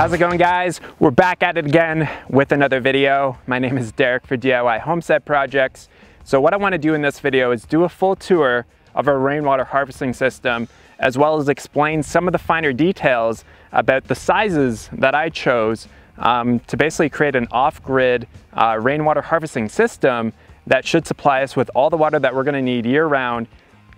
How's it going guys? We're back at it again with another video. My name is Derek for DIY Homestead Projects. So what I want to do in this video is do a full tour of our rainwater harvesting system as well as explain some of the finer details about the sizes that I chose um, to basically create an off-grid uh, rainwater harvesting system that should supply us with all the water that we're going to need year-round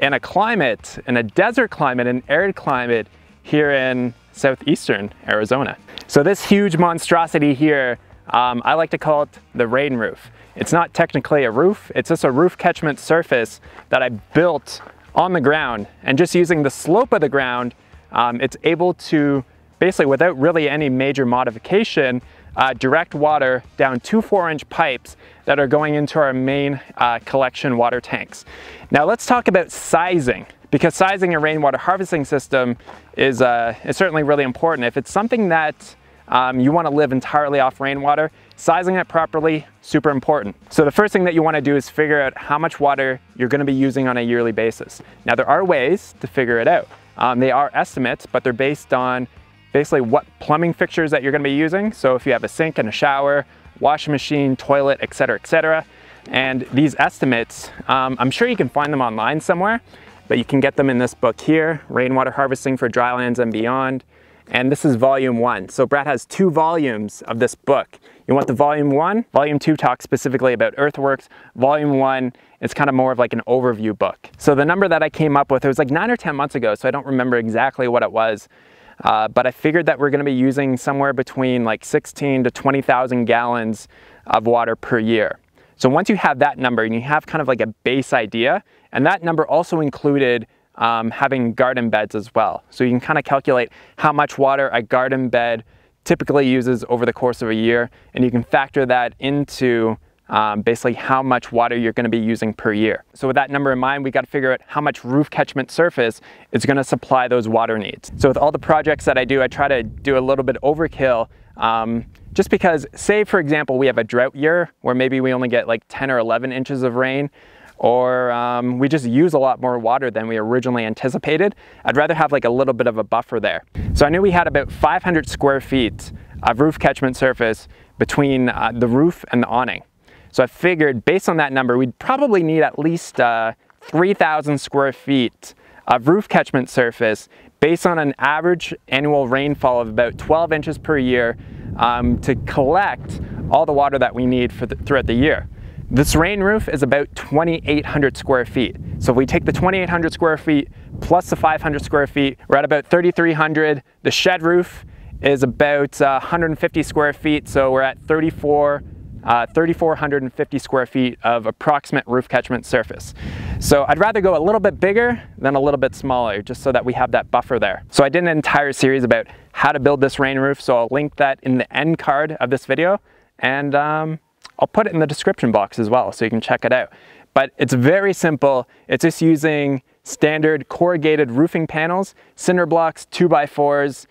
in a climate, in a desert climate, an arid climate here in southeastern Arizona. So this huge monstrosity here, um, I like to call it the rain roof. It's not technically a roof, it's just a roof catchment surface that I built on the ground and just using the slope of the ground, um, it's able to basically without really any major modification, uh, direct water down two four inch pipes that are going into our main uh, collection water tanks. Now let's talk about sizing because sizing a rainwater harvesting system is, uh, is certainly really important. If it's something that um, you want to live entirely off rainwater, sizing it properly, super important. So the first thing that you want to do is figure out how much water you're going to be using on a yearly basis. Now there are ways to figure it out. Um, they are estimates, but they're based on basically what plumbing fixtures that you're going to be using. So if you have a sink and a shower, washing machine, toilet, etc., etc. And these estimates, um, I'm sure you can find them online somewhere, but you can get them in this book here, Rainwater Harvesting for Drylands and Beyond. And this is volume one. So Brad has two volumes of this book. You want the volume one? Volume two talks specifically about earthworks. Volume one is kind of more of like an overview book. So the number that I came up with, it was like nine or 10 months ago, so I don't remember exactly what it was. Uh, but I figured that we're gonna be using somewhere between like 16 to 20,000 gallons of water per year. So once you have that number and you have kind of like a base idea, and that number also included um, having garden beds as well. So you can kind of calculate how much water a garden bed typically uses over the course of a year, and you can factor that into um, basically how much water you're going to be using per year. So with that number in mind, we got to figure out how much roof catchment surface is going to supply those water needs. So with all the projects that I do, I try to do a little bit overkill um, just because say for example, we have a drought year where maybe we only get like 10 or 11 inches of rain or um, we just use a lot more water than we originally anticipated, I'd rather have like a little bit of a buffer there. So I knew we had about 500 square feet of roof catchment surface between uh, the roof and the awning. So I figured based on that number, we'd probably need at least uh, 3,000 square feet of roof catchment surface based on an average annual rainfall of about 12 inches per year um, to collect all the water that we need for the, throughout the year. This rain roof is about 2,800 square feet. So if we take the 2,800 square feet plus the 500 square feet, we're at about 3,300. The shed roof is about uh, 150 square feet, so we're at 34, uh, 3,450 square feet of approximate roof catchment surface. So I'd rather go a little bit bigger than a little bit smaller, just so that we have that buffer there. So I did an entire series about how to build this rain roof, so I'll link that in the end card of this video. And um, I'll put it in the description box as well so you can check it out. But it's very simple. It's just using standard corrugated roofing panels, cinder blocks, 2x4s,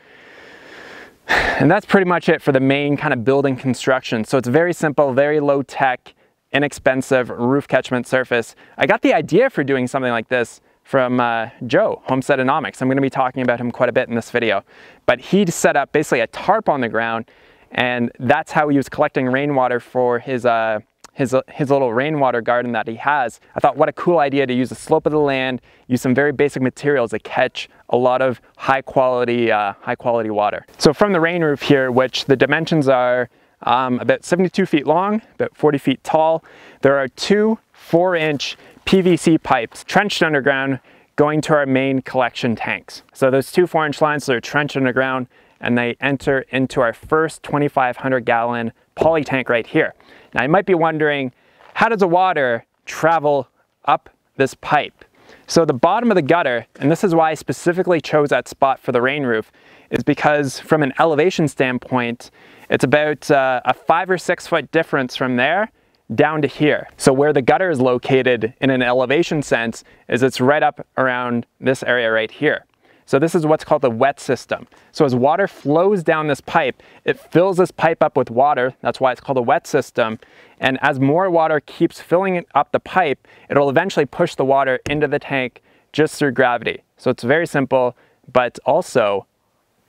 and that's pretty much it for the main kind of building construction. So it's very simple, very low tech, inexpensive roof catchment surface. I got the idea for doing something like this from uh, Joe, Homesteadonomics. I'm gonna be talking about him quite a bit in this video. But he set up basically a tarp on the ground and that's how he was collecting rainwater for his, uh, his, his little rainwater garden that he has. I thought what a cool idea to use the slope of the land, use some very basic materials to catch a lot of high quality, uh, high quality water. So from the rain roof here, which the dimensions are um, about 72 feet long, about 40 feet tall, there are two four inch PVC pipes trenched underground going to our main collection tanks. So those two four inch lines are trenched underground and they enter into our first 2,500 gallon poly tank right here. Now you might be wondering, how does the water travel up this pipe? So the bottom of the gutter, and this is why I specifically chose that spot for the rain roof, is because from an elevation standpoint, it's about uh, a five or six foot difference from there down to here. So where the gutter is located in an elevation sense is it's right up around this area right here. So this is what's called the wet system. So as water flows down this pipe, it fills this pipe up with water. That's why it's called a wet system. And as more water keeps filling up the pipe, it'll eventually push the water into the tank just through gravity. So it's very simple, but also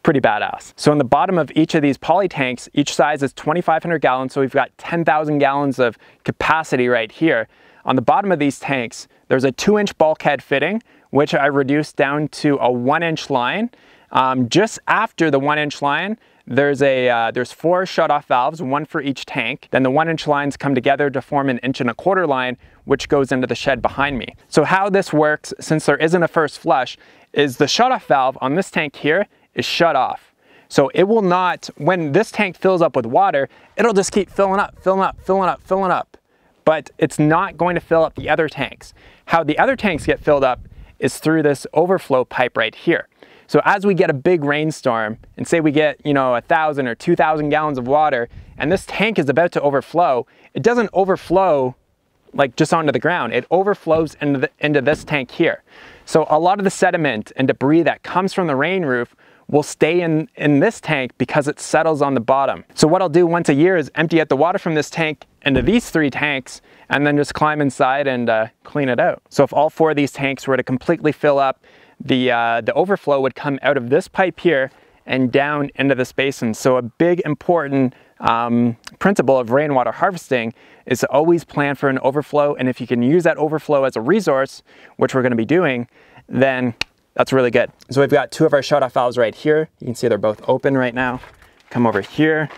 pretty badass. So in the bottom of each of these poly tanks, each size is 2,500 gallons. So we've got 10,000 gallons of capacity right here. On the bottom of these tanks, there's a two inch bulkhead fitting, which I reduced down to a one inch line. Um, just after the one inch line, there's a uh, there's four shut-off valves, one for each tank. Then the one-inch lines come together to form an inch and a quarter line, which goes into the shed behind me. So how this works, since there isn't a first flush, is the shut-off valve on this tank here is shut off. So it will not, when this tank fills up with water, it'll just keep filling up, filling up, filling up, filling up. But it's not going to fill up the other tanks. How the other tanks get filled up is through this overflow pipe right here. So as we get a big rainstorm and say we get, you know, a thousand or 2,000 gallons of water and this tank is about to overflow, it doesn't overflow like just onto the ground. It overflows into, the, into this tank here. So a lot of the sediment and debris that comes from the rain roof will stay in, in this tank because it settles on the bottom. So what I'll do once a year is empty out the water from this tank into these three tanks and then just climb inside and uh, clean it out. So if all four of these tanks were to completely fill up the, uh, the overflow would come out of this pipe here and down into this basin. So a big important um, principle of rainwater harvesting is to always plan for an overflow. And if you can use that overflow as a resource, which we're gonna be doing, then that's really good. So we've got two of our shut-off valves right here. You can see they're both open right now. Come over here.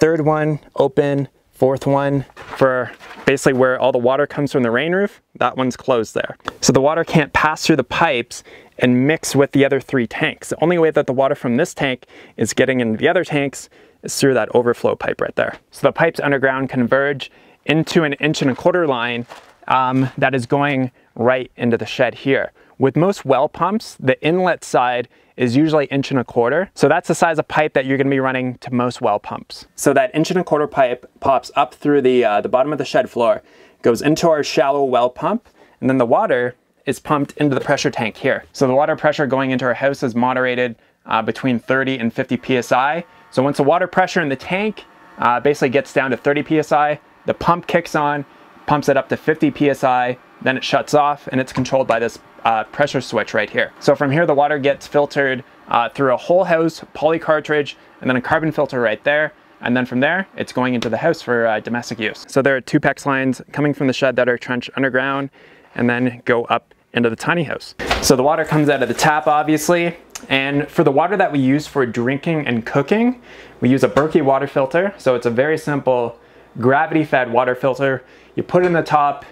Third one, open. Fourth one for basically where all the water comes from the rain roof, that one's closed there. So the water can't pass through the pipes and mix with the other three tanks. The only way that the water from this tank is getting into the other tanks is through that overflow pipe right there. So the pipes underground converge into an inch and a quarter line um, that is going right into the shed here. With most well pumps, the inlet side is usually inch and a quarter. So that's the size of pipe that you're gonna be running to most well pumps. So that inch and a quarter pipe pops up through the, uh, the bottom of the shed floor, goes into our shallow well pump, and then the water is pumped into the pressure tank here. So the water pressure going into our house is moderated uh, between 30 and 50 PSI. So once the water pressure in the tank uh, basically gets down to 30 PSI, the pump kicks on, pumps it up to 50 PSI, then it shuts off and it's controlled by this uh, pressure switch right here. So from here, the water gets filtered uh, through a whole house poly cartridge and then a carbon filter right there. And then from there, it's going into the house for uh, domestic use. So there are two PEX lines coming from the shed that are trenched underground and then go up into the tiny house. So the water comes out of the tap, obviously. And for the water that we use for drinking and cooking, we use a Berkey water filter. So it's a very simple gravity fed water filter. You put it in the top,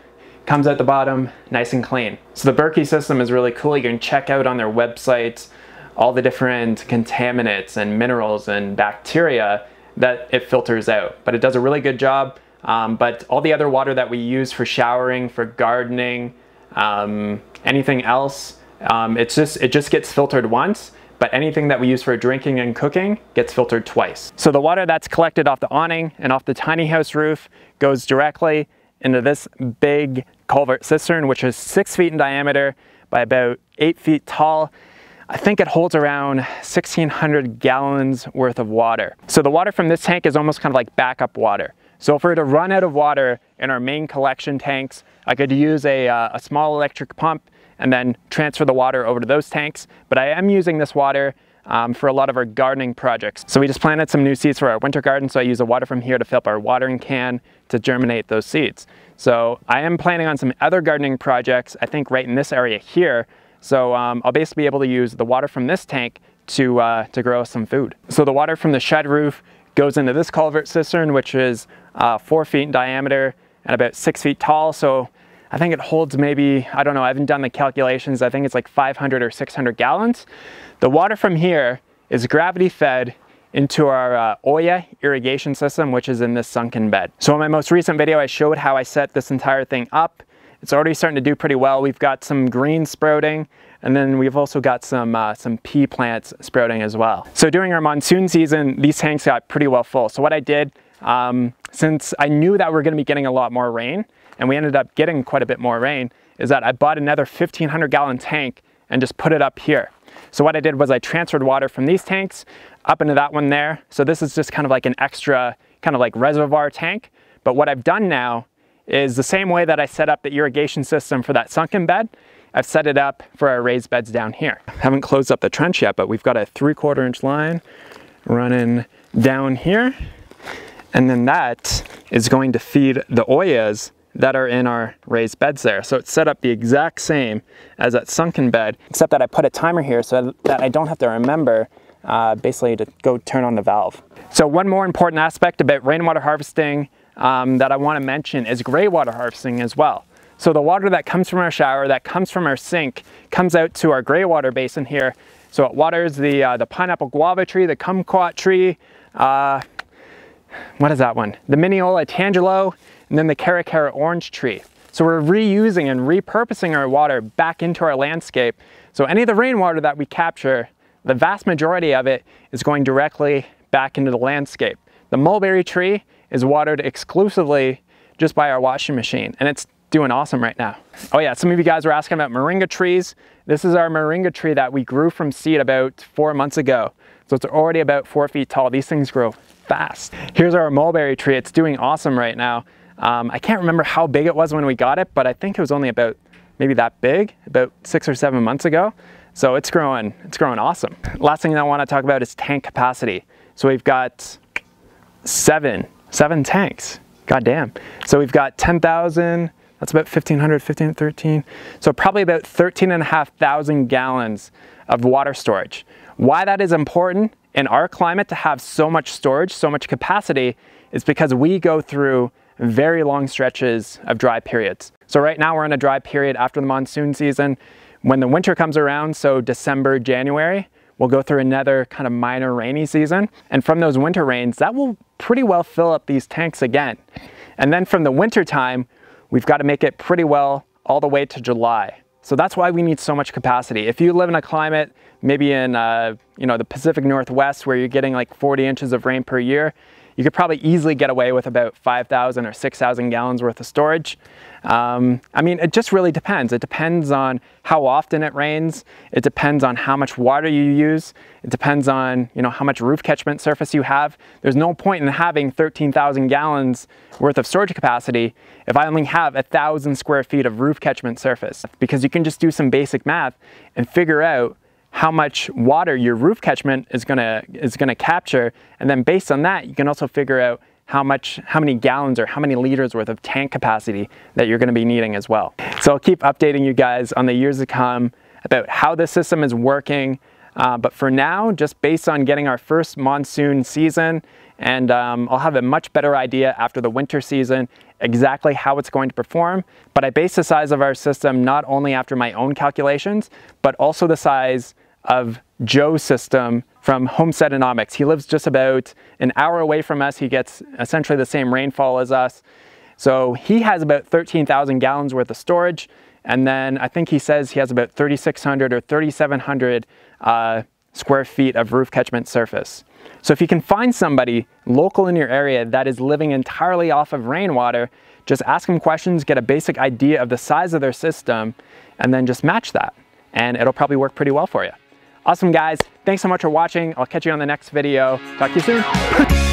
comes out the bottom nice and clean. So the Berkey system is really cool. You can check out on their website all the different contaminants and minerals and bacteria that it filters out. But it does a really good job. Um, but all the other water that we use for showering, for gardening, um, anything else, um, it's just, it just gets filtered once but anything that we use for drinking and cooking gets filtered twice. So the water that's collected off the awning and off the tiny house roof goes directly into this big culvert cistern, which is six feet in diameter by about eight feet tall. I think it holds around 1600 gallons worth of water. So the water from this tank is almost kind of like backup water. So if we were to run out of water in our main collection tanks, I could use a, uh, a small electric pump and then transfer the water over to those tanks. But I am using this water um, for a lot of our gardening projects. So we just planted some new seeds for our winter garden, so I use the water from here to fill up our watering can to germinate those seeds. So I am planning on some other gardening projects, I think right in this area here. So um, I'll basically be able to use the water from this tank to, uh, to grow some food. So the water from the shed roof goes into this culvert cistern, which is uh, four feet in diameter and about six feet tall. So I think it holds maybe, I don't know, I haven't done the calculations. I think it's like 500 or 600 gallons. The water from here is gravity fed into our uh, Olla irrigation system, which is in this sunken bed. So in my most recent video, I showed how I set this entire thing up. It's already starting to do pretty well. We've got some green sprouting, and then we've also got some, uh, some pea plants sprouting as well. So during our monsoon season, these tanks got pretty well full. So what I did, um, since I knew that we are gonna be getting a lot more rain, and we ended up getting quite a bit more rain, is that I bought another 1500 gallon tank and just put it up here. So what I did was I transferred water from these tanks up into that one there. So this is just kind of like an extra kind of like reservoir tank. But what I've done now is the same way that I set up the irrigation system for that sunken bed I've set it up for our raised beds down here. Haven't closed up the trench yet, but we've got a three quarter inch line running down here. And then that is going to feed the Ollas that are in our raised beds there. So it's set up the exact same as that sunken bed, except that I put a timer here so that I don't have to remember uh, basically to go turn on the valve. So one more important aspect about rainwater harvesting um, that I wanna mention is gray water harvesting as well. So the water that comes from our shower, that comes from our sink, comes out to our gray water basin here. So it waters the, uh, the pineapple guava tree, the kumquat tree, uh, what is that one? The Minneola tangelo, and then the Caracara orange tree. So we're reusing and repurposing our water back into our landscape. So any of the rainwater that we capture, the vast majority of it is going directly back into the landscape. The mulberry tree is watered exclusively just by our washing machine and it's doing awesome right now. Oh yeah, some of you guys were asking about moringa trees. This is our moringa tree that we grew from seed about four months ago. So it's already about four feet tall. These things grow fast. Here's our mulberry tree. It's doing awesome right now. Um, I can't remember how big it was when we got it, but I think it was only about maybe that big, about six or seven months ago. So it's growing, it's growing awesome. Last thing I wanna talk about is tank capacity. So we've got seven, seven tanks, god damn. So we've got 10,000, that's about 1,500, 15, 13. So probably about 13 and a half thousand gallons of water storage. Why that is important in our climate to have so much storage, so much capacity, is because we go through very long stretches of dry periods. So right now we're in a dry period after the monsoon season. When the winter comes around, so December, January, we'll go through another kind of minor rainy season. And from those winter rains, that will pretty well fill up these tanks again. And then from the winter time, we've got to make it pretty well all the way to July. So that's why we need so much capacity. If you live in a climate, maybe in uh, you know the Pacific Northwest where you're getting like 40 inches of rain per year, you could probably easily get away with about 5,000 or 6,000 gallons worth of storage. Um, I mean, it just really depends. It depends on how often it rains. It depends on how much water you use. It depends on, you know, how much roof catchment surface you have. There's no point in having 13,000 gallons worth of storage capacity if I only have a thousand square feet of roof catchment surface because you can just do some basic math and figure out how much water your roof catchment is gonna, is gonna capture. And then based on that, you can also figure out how much, how many gallons or how many liters worth of tank capacity that you're gonna be needing as well. So I'll keep updating you guys on the years to come about how the system is working. Uh, but for now, just based on getting our first monsoon season, and um, I'll have a much better idea after the winter season exactly how it's going to perform. But I base the size of our system not only after my own calculations, but also the size of Joe's system from Homesteadonomics. He lives just about an hour away from us. He gets essentially the same rainfall as us. So he has about 13,000 gallons worth of storage. And then I think he says he has about 3,600 or 3,700 uh, square feet of roof catchment surface. So if you can find somebody local in your area that is living entirely off of rainwater, just ask them questions, get a basic idea of the size of their system, and then just match that. And it'll probably work pretty well for you. Awesome guys, thanks so much for watching. I'll catch you on the next video. Talk to you soon.